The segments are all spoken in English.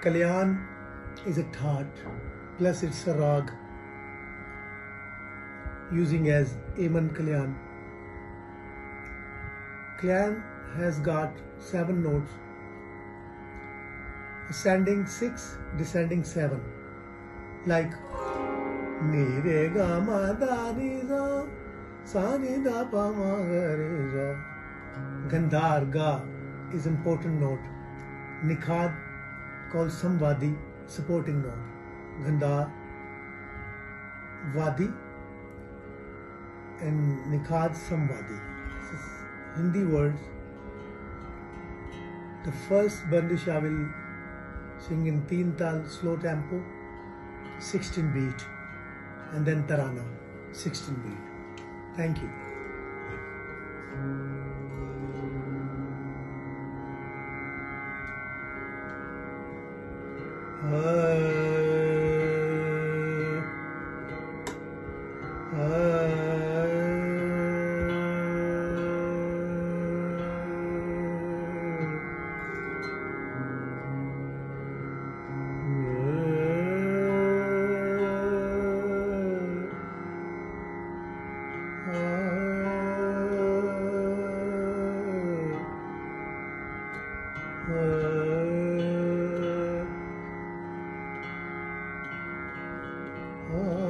Kalyan is a thaat plus it's a rag using as Yaman Kalyan. Kalyan has got seven notes ascending six, descending seven, like Ni re ga ma da ni sa ni da pa ma ga re. Gandhar ga is important note. Nikhad called Samvadi supporting note. Gandhar, Vadi and Nikhad Samvadi. Hindi words. The first bandish I will sing in teen tal slow tempo, 16 beat, and then tarana, 16 beat. Thank you. Uh, Oh.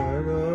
da da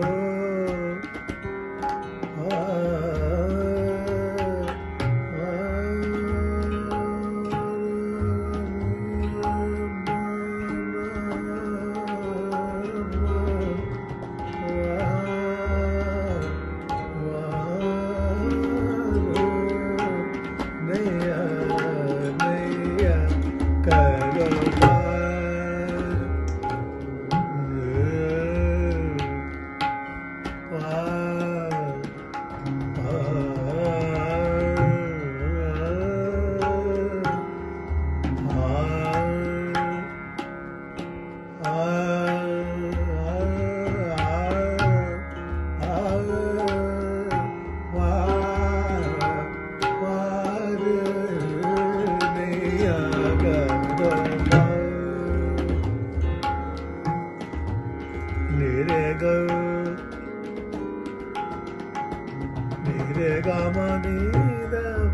Nire ga Nire ga ma ni da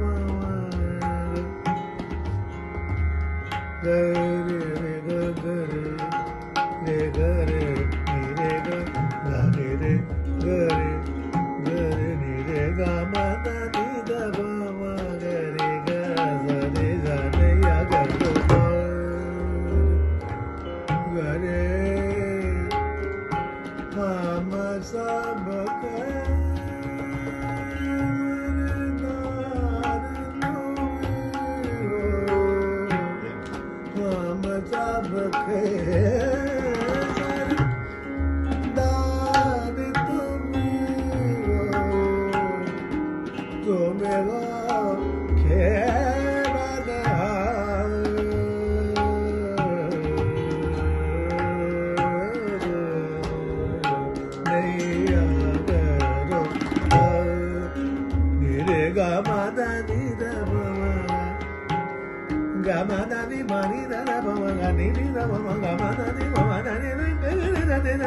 గమద నిద భవ గమద ని మని the భవ గని ని the భవ గమద ని మమద ని ని గని ద ని ద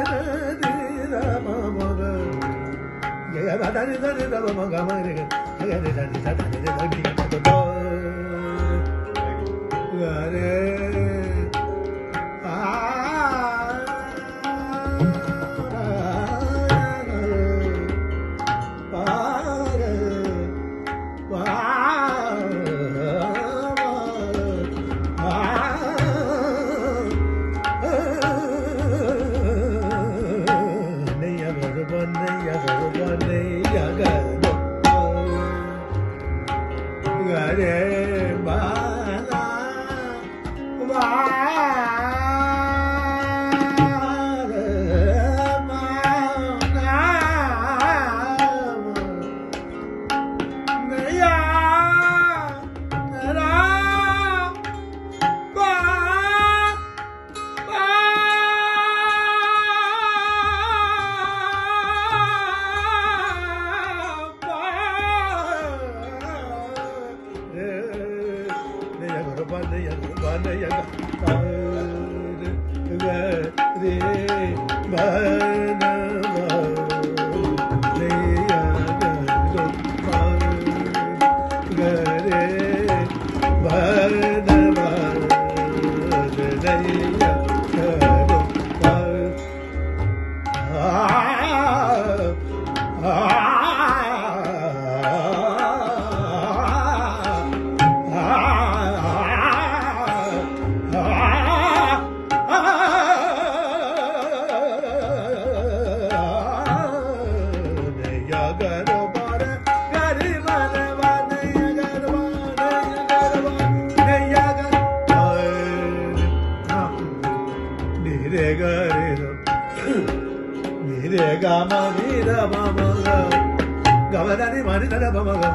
ని ద భవ గమద ని ద ని ద భవ గమద ని గని ద ని ద ని ద ని ద భవ గరే Hare Bala Bala. भर re ga re do ni re ga ma ni da ma ma ga ga ma da ni ma ni da da ma ma ga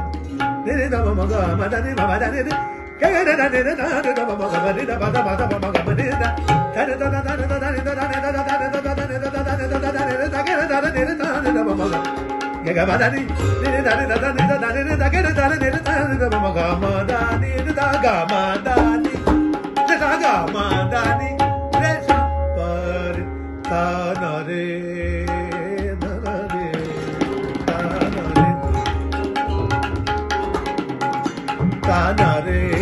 ni ni da ma ma ga ma da ni ma ma da ni ni ga ga da da ni da da da da ma ma ga ma ni da ba da ba da ma ma ga ma ni da da da da da da da da ni da da ni da da da da da da ni da da da da da da ni da ga da da ni da da da ma ma ga ga Tanare, tanare, tanare, tanare.